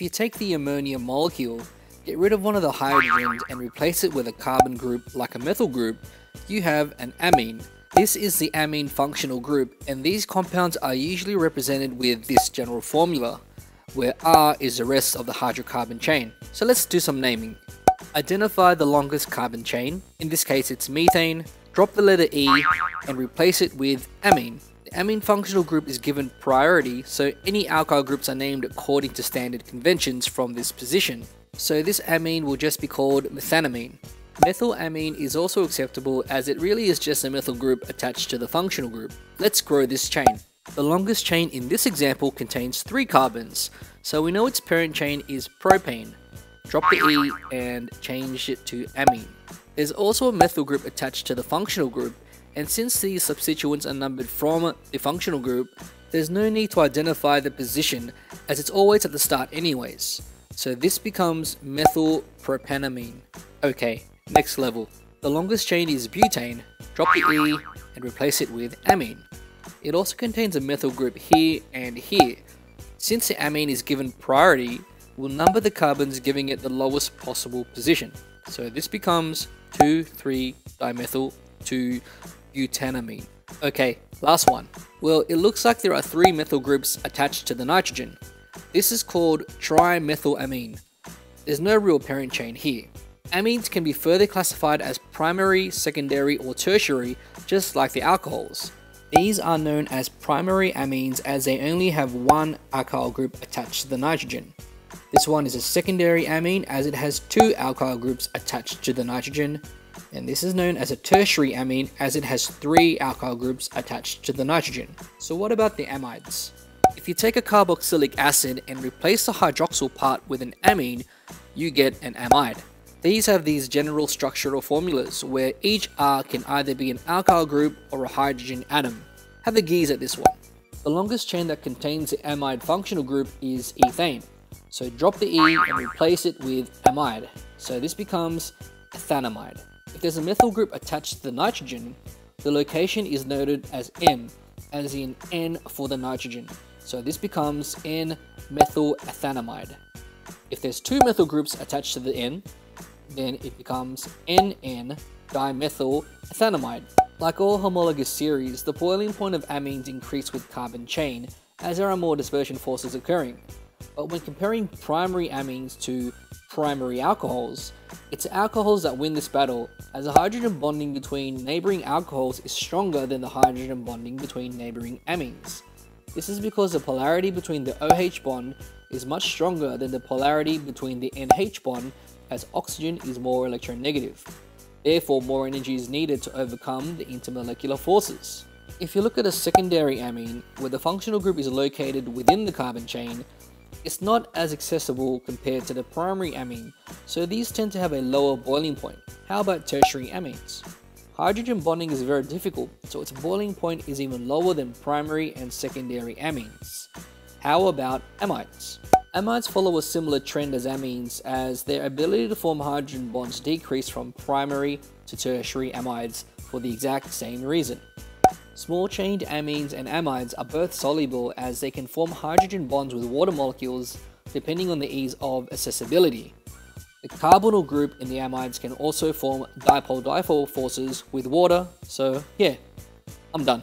If you take the ammonia molecule, get rid of one of the hydrogens and replace it with a carbon group like a methyl group, you have an amine. This is the amine functional group and these compounds are usually represented with this general formula, where R is the rest of the hydrocarbon chain. So let's do some naming. Identify the longest carbon chain, in this case it's methane, drop the letter E and replace it with amine. Amine functional group is given priority, so any alkyl groups are named according to standard conventions from this position. So this amine will just be called methanamine. Methylamine is also acceptable as it really is just a methyl group attached to the functional group. Let's grow this chain. The longest chain in this example contains 3 carbons, so we know its parent chain is propane. Drop the E and change it to amine. There's also a methyl group attached to the functional group, and since these substituents are numbered from the functional group, there's no need to identify the position as it's always at the start anyways. So this becomes methyl propanamine. Okay, Next level. The longest chain is butane, drop the E and replace it with amine. It also contains a methyl group here and here. Since the amine is given priority, we'll number the carbons giving it the lowest possible position. So this becomes 2,3-dimethyl 2-butanamine. Okay, last one. Well, it looks like there are three methyl groups attached to the nitrogen. This is called trimethylamine. There's no real parent chain here. Amines can be further classified as primary, secondary, or tertiary, just like the alcohols. These are known as primary amines as they only have one alkyl group attached to the nitrogen. This one is a secondary amine as it has two alkyl groups attached to the nitrogen, and this is known as a tertiary amine as it has three alkyl groups attached to the nitrogen. So what about the amides? If you take a carboxylic acid and replace the hydroxyl part with an amine, you get an amide. These have these general structural formulas where each R can either be an alkyl group or a hydrogen atom. Have a gaze at this one. The longest chain that contains the amide functional group is ethane. So drop the E and replace it with amide. So this becomes ethanamide. If there's a methyl group attached to the nitrogen, the location is noted as N, as in N for the nitrogen. So this becomes N-methylethanamide. If there's two methyl groups attached to the N, then it becomes NN dimethyl ethanamide. Like all homologous series, the boiling point of amines increase with carbon chain as there are more dispersion forces occurring. But when comparing primary amines to primary alcohols, it's alcohols that win this battle, as the hydrogen bonding between neighboring alcohols is stronger than the hydrogen bonding between neighboring amines. This is because the polarity between the OH bond is much stronger than the polarity between the NH bond as oxygen is more electronegative. Therefore, more energy is needed to overcome the intermolecular forces. If you look at a secondary amine, where the functional group is located within the carbon chain, it's not as accessible compared to the primary amine, so these tend to have a lower boiling point. How about tertiary amines? Hydrogen bonding is very difficult, so its boiling point is even lower than primary and secondary amines. How about amides? Amides follow a similar trend as amines as their ability to form hydrogen bonds decrease from primary to tertiary amides for the exact same reason. Small chained amines and amides are both soluble as they can form hydrogen bonds with water molecules depending on the ease of accessibility. The carbonyl group in the amides can also form dipole-dipole forces with water, so yeah, I'm done.